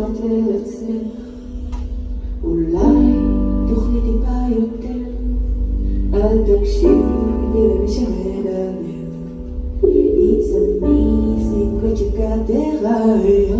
אמרתי לעצמי, אולי תוכלי טיפה יותר, אל תקשיבי למי שמדבר. It's amazing what you got there,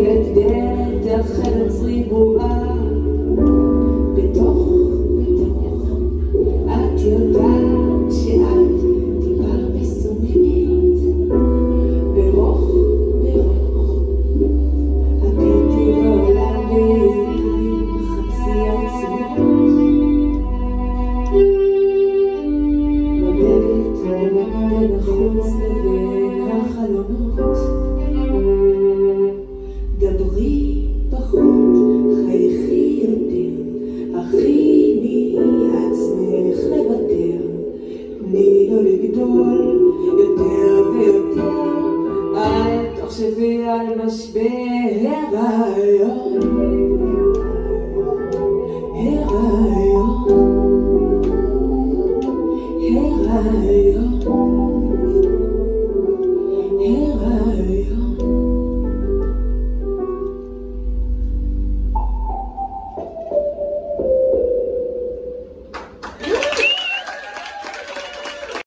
את גדך חרץ ריבוי Cause if I must be Here I am. Here I am. Here I am.